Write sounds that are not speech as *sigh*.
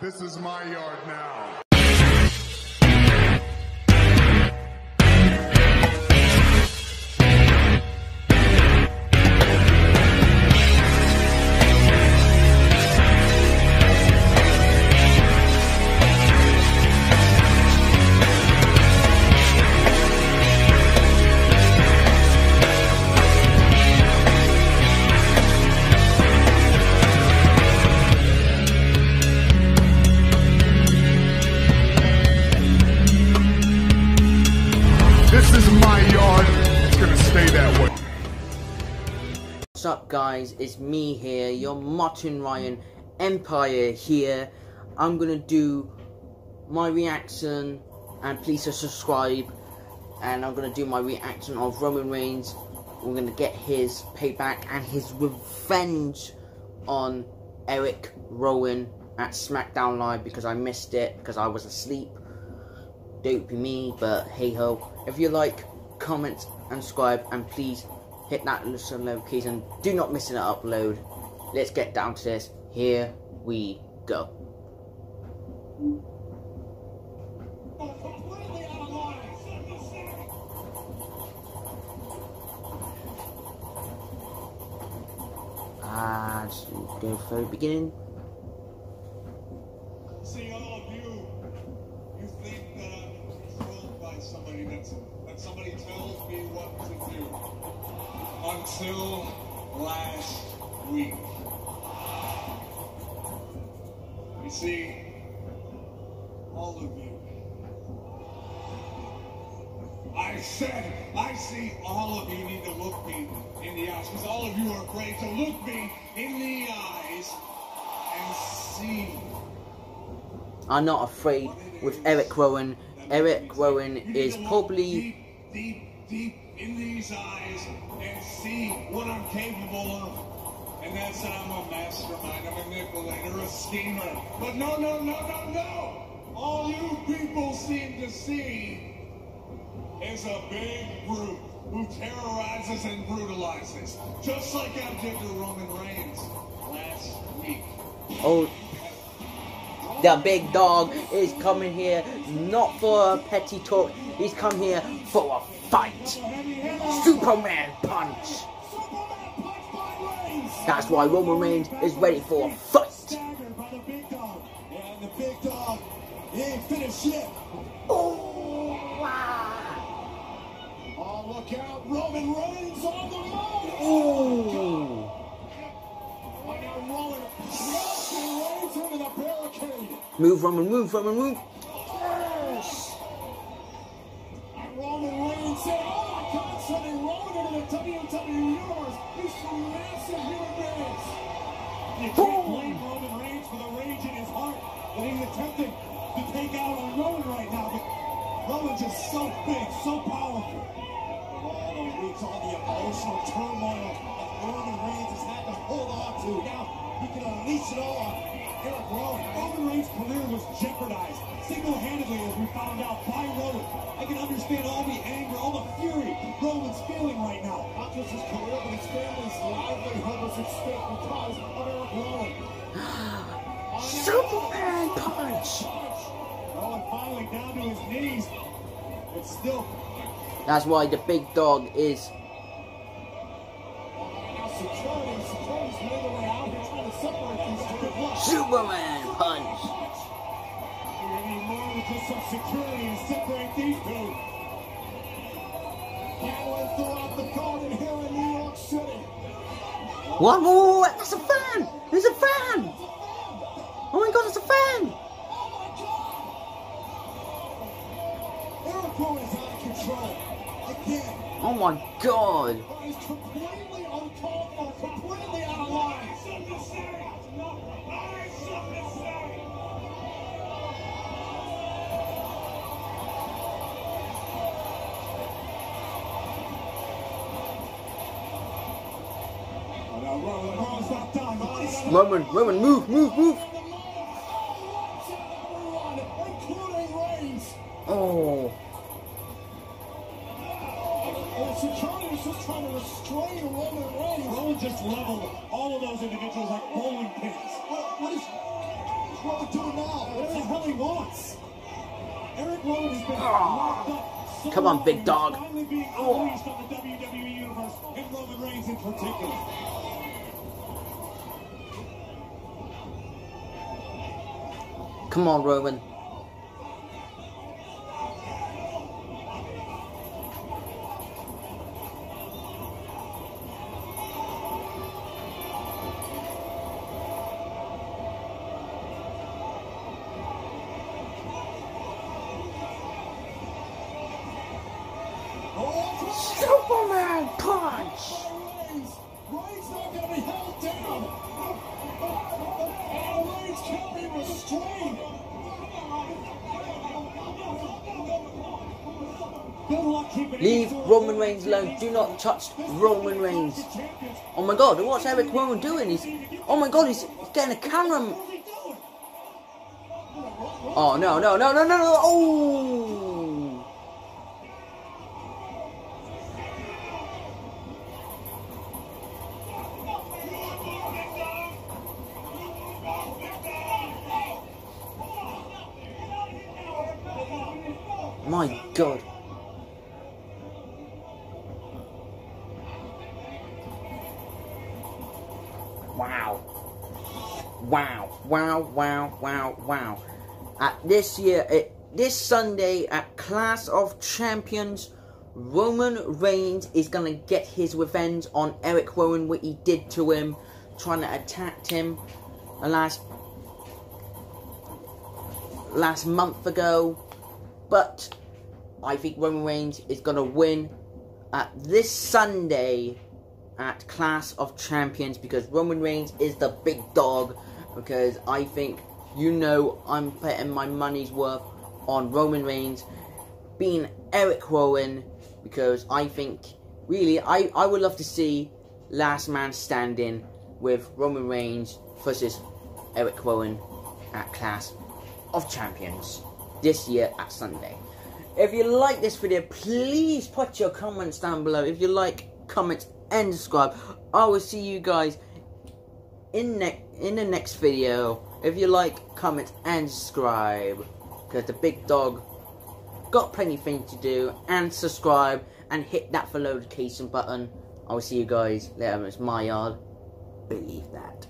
This is my yard now. What's up, guys? It's me here, your Martin Ryan Empire here. I'm gonna do my reaction, and please subscribe. And I'm gonna do my reaction of Roman Reigns. We're gonna get his payback and his revenge on Erick Rowan at SmackDown Live because I missed it because I was asleep. Don't be me, but hey ho. If you like, comment and subscribe, and please hit that little notification. Do not miss an upload. Let's get down to this. Here we go. Ah, just go for the beginning. See, all of you, you think that I'm controlled by somebody that's, that somebody tells me what to do. Until last week. You see, all of you. I said, I see all of you need to look me in the eyes, because all of you are afraid to look me in the eyes and see. I'm not afraid with Erick Rowan. Erick Rowan is need to look probably deep, deep, in these eyes and see what I'm capable of. And that's that I'm a mastermind, a manipulator, a schemer. But no, no, no, no, no! All you people seem to see is a big group who terrorizes and brutalizes, just like I did to Roman Reigns last week. oh the big dog is coming here not for a petty talk. He's come here for a fight. Superman punch. That's why Roman Reigns is ready for a fight. Staggered by the big dog. Yeah, and the big dog, he ain't finished yet. Oh, wow. Oh, look out. Roman Reigns on the move. Ooh. I got Roman. Move, Roman, move, Roman, move. And Roman Reigns said, oh my God, sending Roman into the WWE Universe. These two massive human beings. You can't blame Roman Reigns for the rage in his heart that he's attempting to take out on Roman right now. But Roman's just so big, so powerful. All the weeks, all the emotional turmoil that Roman Reigns has had to hold on to. Now he can unleash it all Erick Rowan. Roman Reigns' career was jeopardized single-handedly, as we found out, by Roman. I can understand all the anger, all the fury Roman's feeling right now. Not just his career, but his family's livelihood was at stake because of Erick Rowan. *gasps* Superman punch. Rowan finally down to his knees. It's still That's why the big dog is York City. What? Whoa, that's a fan. There's a fan. Oh my god, it's a fan. Erick Rowan is out of control. Again. Oh my god. No, Rowan, Rowan's not Roman, Roman, move, move, move. Including Reigns. Oh. And security was just trying to restrain Roman Reigns. Roman just leveled all of those individuals like bowling pins. What, what is what's Roman doing now? What the hell he wants? Erick Rowan has been ah. locked up so Come on, big dog. finally being oh. unleashed on the WWE Universe, and Roman Reigns in particular. Come on, Roman. Superman punch! Leave Roman. Reigns alone. Do not touch Roman Reigns. Oh my god, what's Erick Rowan doing? He's oh my god, he's getting a camera. Oh no no no no no no! Oh! My god. Wow, wow, wow, wow. At this year, this Sunday at Clash of Champions, Roman Reigns is gonna get his revenge on Erick Rowan, what he did to him, trying to attack him last last month ago. But I think Roman Reigns is gonna win at this Sunday at Clash of Champions because Roman Reigns is the big dog. Because I think you know I'm putting my money's worth on Roman Reigns being Erick Rowan because I think really I, I would love to see Last Man Standing with Roman Reigns versus Erick Rowan at Clash of Champions this year at Sunday. If you like this video, please put your comments down below. If you like, comment and subscribe. I will see you guys in ne- in the next video. If you like, comment and subscribe. Because the big dog got plenty of things to do. And subscribe and hit that for notification button. I will see you guys later. It's my yard. Believe that.